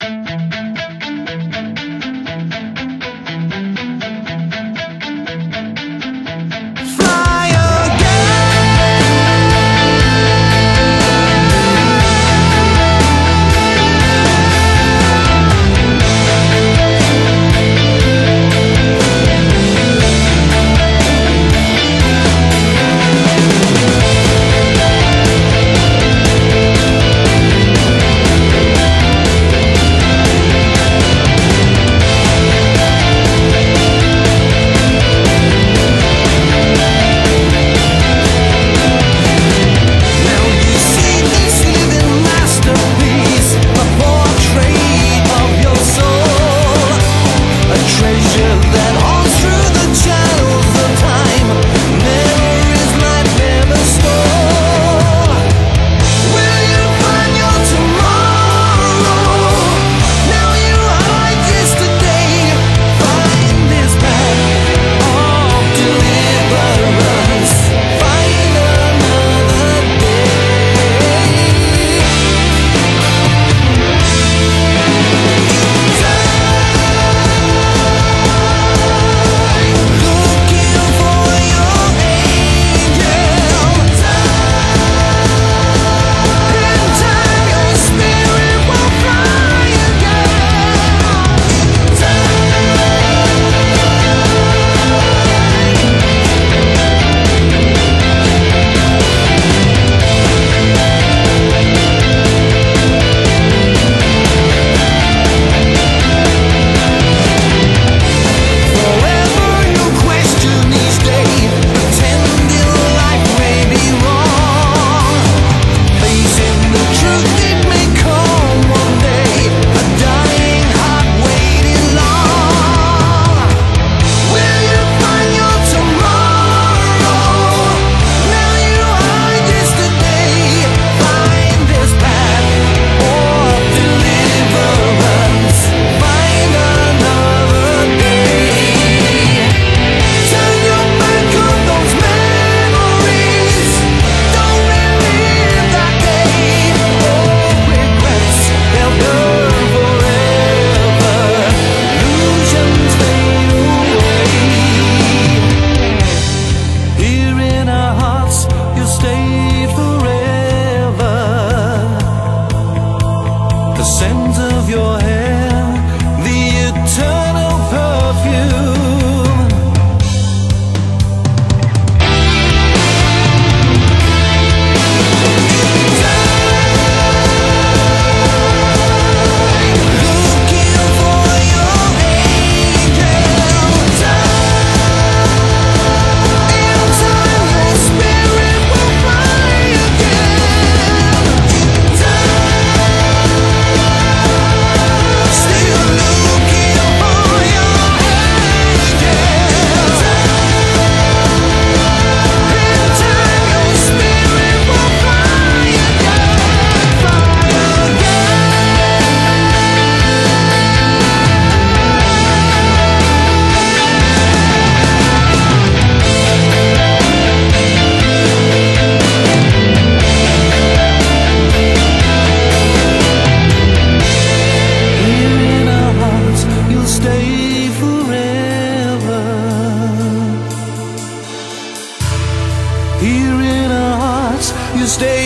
the sense stay